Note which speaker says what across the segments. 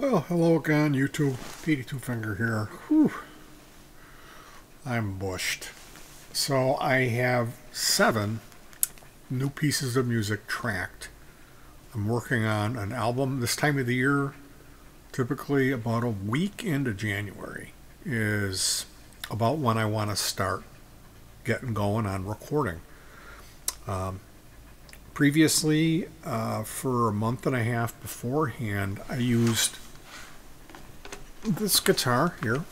Speaker 1: Well, hello again, YouTube. Petey Two Finger here. Whew. I'm bushed. So I have seven new pieces of music tracked. I'm working on an album this time of the year, typically about a week into January, is about when I want to start getting going on recording. Um, previously, uh, for a month and a half beforehand, I used this guitar here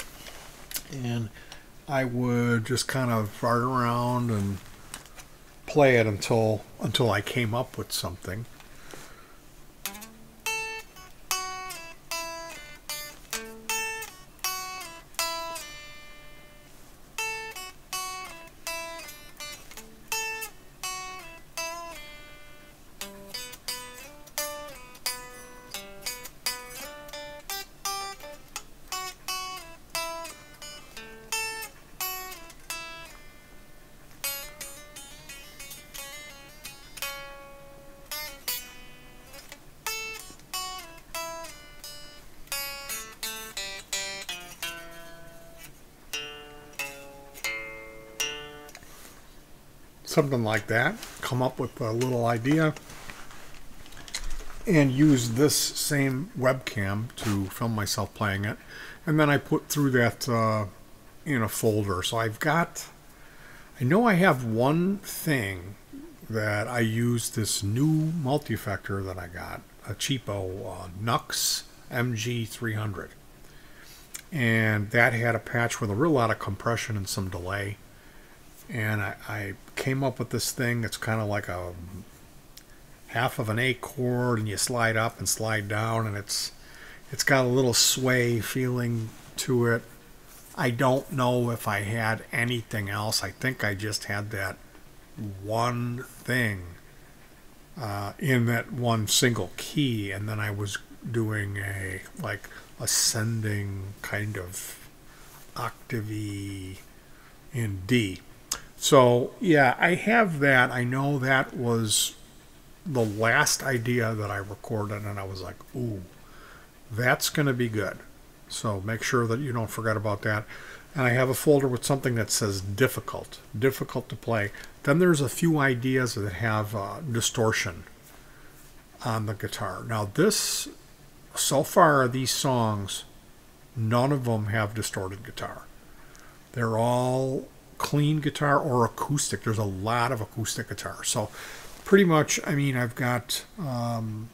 Speaker 1: and I would just kind of fart around and play it until until I came up with something. Something like that. Come up with a little idea and use this same webcam to film myself playing it. And then I put through that uh, in a folder. So I've got, I know I have one thing that I use this new multi-effector that I got, a cheapo uh, Nux MG300. And that had a patch with a real lot of compression and some delay and I, I came up with this thing that's kind of like a half of an A chord and you slide up and slide down and it's it's got a little sway feeling to it. I don't know if I had anything else. I think I just had that one thing uh, in that one single key and then I was doing a like ascending kind of octave in D. So, yeah, I have that. I know that was the last idea that I recorded, and I was like, ooh, that's going to be good. So make sure that you don't forget about that. And I have a folder with something that says difficult, difficult to play. Then there's a few ideas that have uh, distortion on the guitar. Now, this, so far, these songs, none of them have distorted guitar. They're all clean guitar or acoustic. There's a lot of acoustic guitar. So pretty much, I mean, I've got um,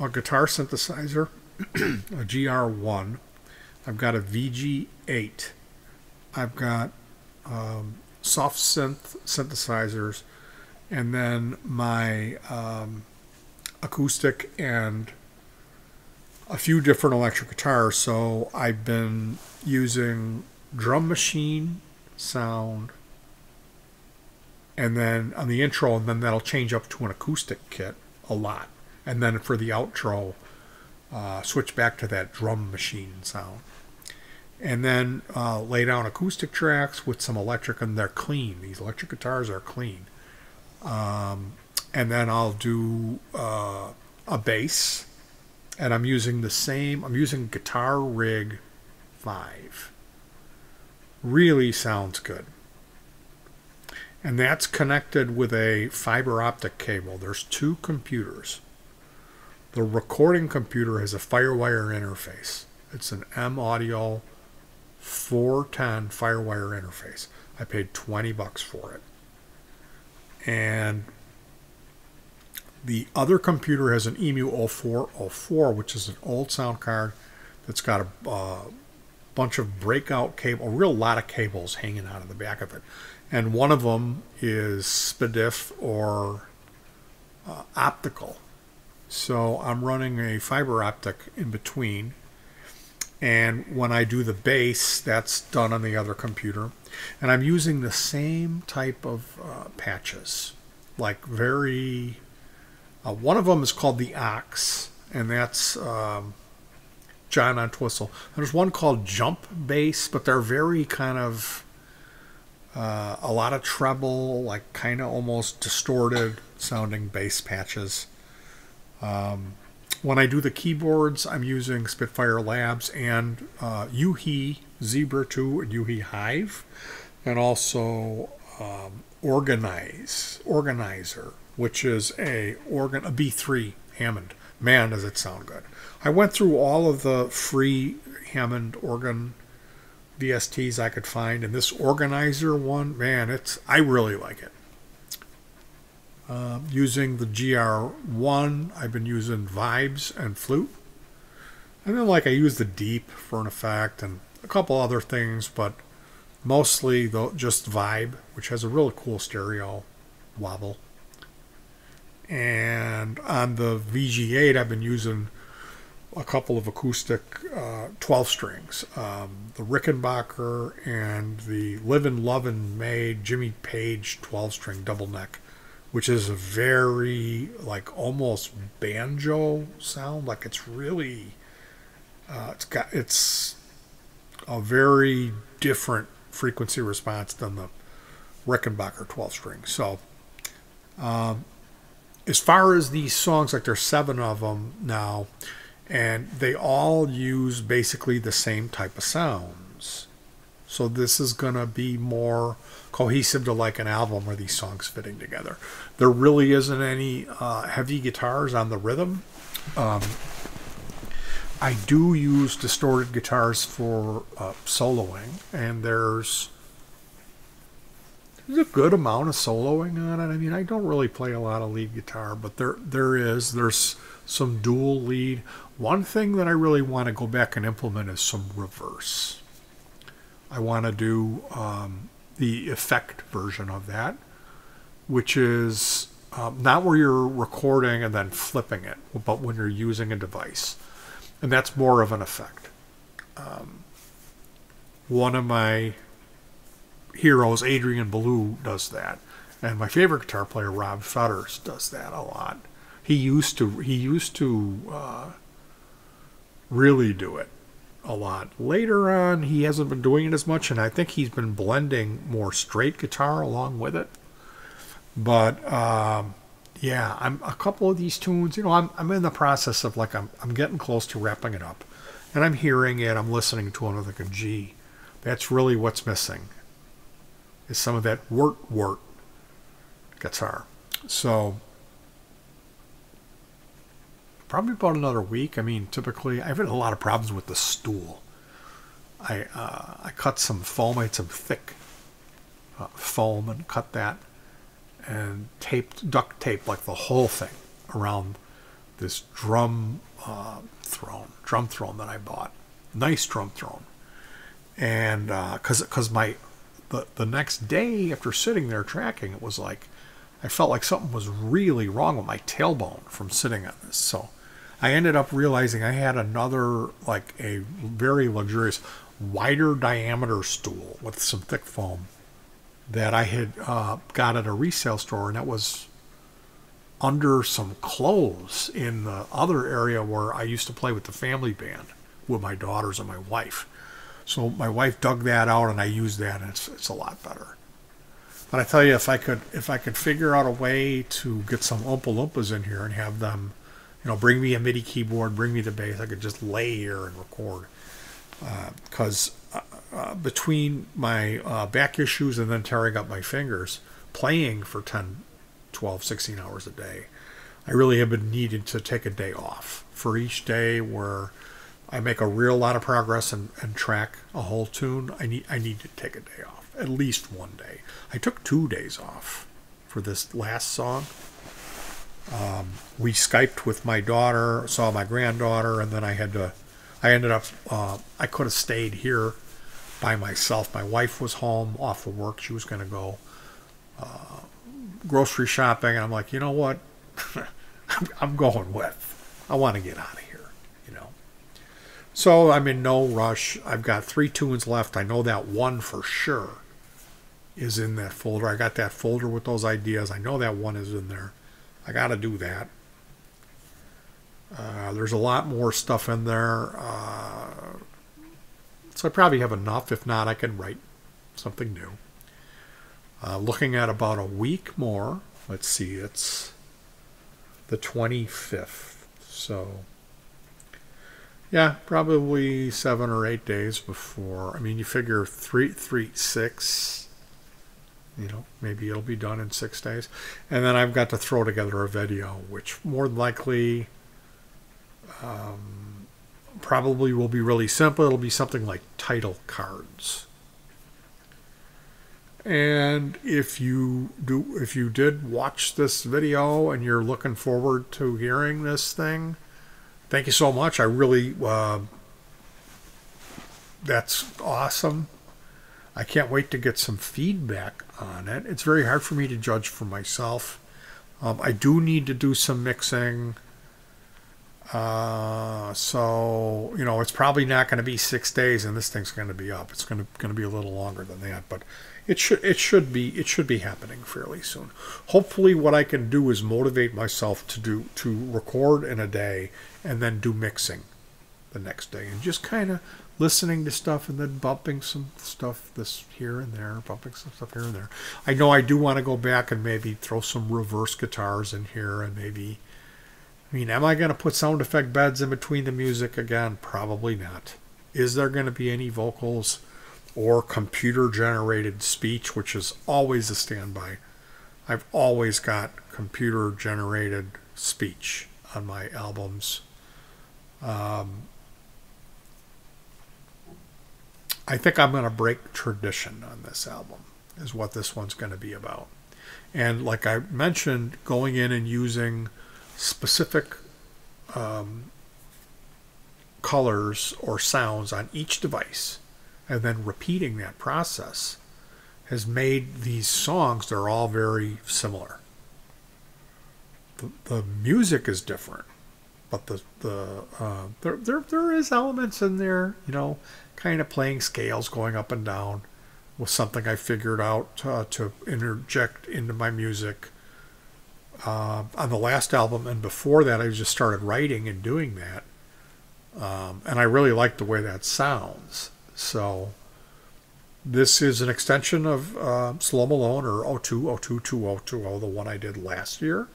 Speaker 1: a guitar synthesizer, a GR1. I've got a VG8. I've got um, soft synth synthesizers, and then my um, acoustic and a few different electric guitars. So I've been using drum machine sound. And then on the intro and then that'll change up to an acoustic kit a lot. And then for the outro uh, switch back to that drum machine sound. And then uh, lay down acoustic tracks with some electric and they're clean. These electric guitars are clean. Um, and then I'll do uh, a bass. And I'm using the same I'm using guitar rig 5 really sounds good. And that's connected with a fiber optic cable. There's two computers. The recording computer has a Firewire interface. It's an M Audio 410 Firewire interface. I paid 20 bucks for it. And the other computer has an EMU 0404, which is an old sound card that's got a uh, bunch of breakout cable, a real lot of cables hanging out of the back of it. And one of them is SPDIF or uh, optical. So I'm running a fiber optic in between. And when I do the base, that's done on the other computer. And I'm using the same type of uh, patches, like very. Uh, one of them is called the Ox, and that's um, John Entwistle. There's one called Jump Bass, but they're very kind of uh, a lot of treble, like kind of almost distorted sounding bass patches. Um, when I do the keyboards, I'm using Spitfire Labs and uh, u-he Zebra 2 and u-he Hive, and also um, Organize Organizer, which is a organ a B3 Hammond. Man, does it sound good! I went through all of the free Hammond organ VSTs I could find, and this Organizer one, man, it's I really like it. Uh, using the GR1, I've been using vibes and flute. And then, like, I use the deep for an effect and a couple other things, but mostly the, just vibe, which has a really cool stereo wobble. And on the VG8, I've been using a couple of acoustic uh, 12 strings um, the Rickenbacker and the Livin' Lovin' Maid Jimmy Page 12 string double neck which is a very like almost banjo sound. Like it's really, uh, it's got it's a very different frequency response than the Rickenbacker 12 string. So, um, as far as these songs, like there's seven of them now, and they all use basically the same type of sounds. So this is gonna be more cohesive to like an album where these songs fitting together. There really isn't any uh, heavy guitars on the rhythm. Um, I do use distorted guitars for uh, soloing, and there's there's a good amount of soloing on it. I mean, I don't really play a lot of lead guitar, but there there is there's some dual lead. One thing that I really want to go back and implement is some reverse. I want to do um, the effect version of that, which is um, not where you're recording and then flipping it, but when you're using a device. And that's more of an effect. Um, one of my heroes, Adrian Belew, does that. And my favorite guitar player, Rob Fetters, does that a lot. He used to he used to uh, really do it a lot. Later on, he hasn't been doing it as much, and I think he's been blending more straight guitar along with it. But um, yeah, I'm a couple of these tunes. You know, I'm I'm in the process of like I'm I'm getting close to wrapping it up, and I'm hearing it. I'm listening to it. I'm thinking, gee, that's really what's missing. Is some of that wort wort guitar. So probably about another week. I mean, typically, I've had a lot of problems with the stool. I uh, I cut some foam, I had some thick uh, foam and cut that and taped, duct tape like the whole thing around this drum uh, throne, drum throne that I bought. Nice drum throne. And because uh, because my the, the next day after sitting there tracking, it was like I felt like something was really wrong with my tailbone from sitting on this. So I ended up realizing I had another, like a very luxurious, wider diameter stool with some thick foam that I had uh, got at a resale store, and that was under some clothes in the other area where I used to play with the family band with my daughters and my wife. So my wife dug that out, and I used that, and it's it's a lot better. But I tell you, if I could if I could figure out a way to get some Oompa Loompas in here and have them you know, bring me a MIDI keyboard, bring me the bass. I could just lay here and record. Because uh, uh, uh, between my uh, back issues and then tearing up my fingers, playing for 10, 12, 16 hours a day, I really have been needed to take a day off for each day where I make a real lot of progress and, and track a whole tune. I need I need to take a day off, at least one day. I took two days off for this last song um, we Skyped with my daughter, saw my granddaughter, and then I had to. I ended up. Uh, I could have stayed here by myself. My wife was home off of work. She was going to go uh, grocery shopping, and I'm like, you know what? I'm going with. I want to get out of here. So I'm in no rush. I've got three tunes left. I know that one for sure is in that folder. I got that folder with those ideas. I know that one is in there. I got to do that. Uh, there's a lot more stuff in there. Uh, so I probably have enough. If not, I can write something new. Uh, looking at about a week more. Let's see, it's the 25th. So, yeah, probably seven or eight days before. I mean, you figure three, three, six. You know, maybe it'll be done in six days, and then I've got to throw together a video, which more likely, um, probably will be really simple. It'll be something like title cards. And if you do, if you did watch this video and you're looking forward to hearing this thing, thank you so much. I really, uh, that's awesome. I can't wait to get some feedback on it. It's very hard for me to judge for myself. Um, I do need to do some mixing. Uh, so you know, it's probably not going to be six days, and this thing's going to be up. It's going to going to be a little longer than that, but it should it should be it should be happening fairly soon. Hopefully, what I can do is motivate myself to do to record in a day and then do mixing the next day, and just kind of listening to stuff and then bumping some stuff this here and there, bumping some stuff here and there. I know I do want to go back and maybe throw some reverse guitars in here and maybe. I mean, am I going to put sound effect beds in between the music again? Probably not. Is there going to be any vocals? or computer generated speech, which is always a standby. I've always got computer generated speech on my albums. Um, I think I'm going to break tradition on this album, is what this one's going to be about. And like I mentioned, going in and using specific um, colors or sounds on each device and then repeating that process has made these songs they're all very similar. The, the music is different but the the uh, there, there there is elements in there you know kind of playing scales going up and down was something I figured out uh, to interject into my music uh, on the last album and before that I just started writing and doing that um, and I really like the way that sounds so this is an extension of uh, Slow Malone or 02, 02, 2020, the one I did last year.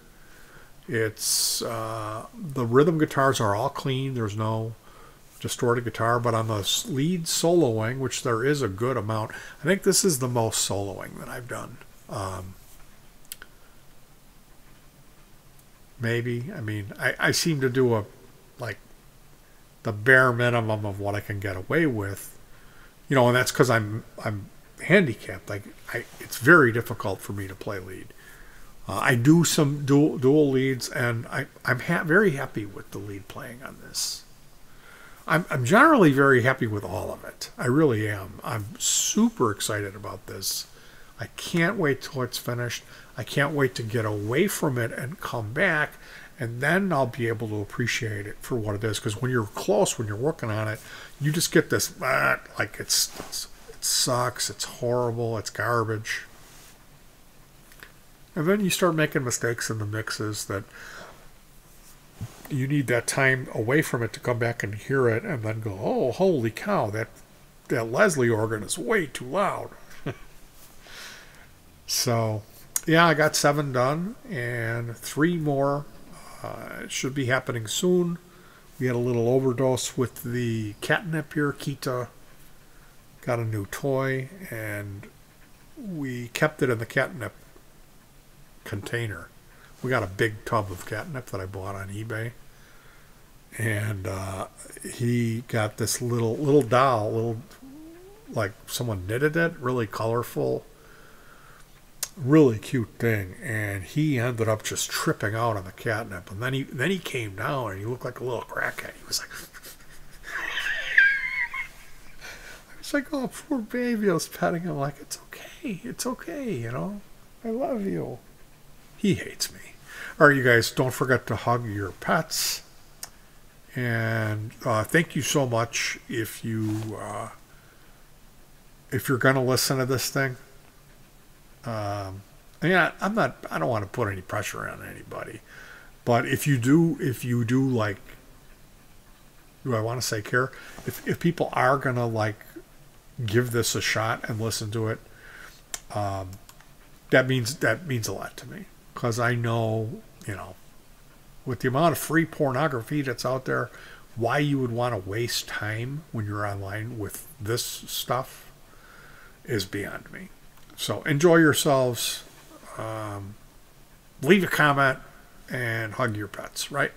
Speaker 1: It's uh, the rhythm guitars are all clean. There's no distorted guitar, but on the lead soloing, which there is a good amount, I think this is the most soloing that I've done. Um, maybe. I mean, I, I seem to do a like the bare minimum of what I can get away with you know, and that's because I'm I'm handicapped. Like I, it's very difficult for me to play lead. Uh, I do some dual dual leads, and I I'm ha- very happy with the lead playing on this. I'm I'm generally very happy with all of it. I really am. I'm super excited about this. I can't wait till it's finished. I can't wait to get away from it and come back and then I'll be able to appreciate it for what it is. Because when you're close, when you're working on it, you just get this ah, like it's, it's it sucks, it's horrible, it's garbage, and then you start making mistakes in the mixes that you need that time away from it to come back and hear it, and then go, oh, holy cow, that that Leslie organ is way too loud. So, yeah, I got seven done, and three more uh, should be happening soon. We had a little overdose with the catnip here. Kita got a new toy, and we kept it in the catnip container. We got a big tub of catnip that I bought on eBay, and uh, he got this little little doll, little like someone knitted it, really colorful really cute thing, and he ended up just tripping out on the catnip. And then he then he came down, and he looked like a little crackhead. He was like, I was like, oh, poor baby. I was petting him like, it's okay, it's okay, you know, I love you. He hates me. All right, you guys, don't forget to hug your pets. And uh, thank you so much if you uh, if you're gonna listen to this thing um, I mean, I, I'm not. I don't want to put any pressure on anybody, but if you do, if you do like, do I want to say care? If if people are gonna like give this a shot and listen to it, um, that means that means a lot to me because I know you know with the amount of free pornography that's out there, why you would want to waste time when you're online with this stuff is beyond me. So enjoy yourselves. Um, leave a comment and hug your pets, right?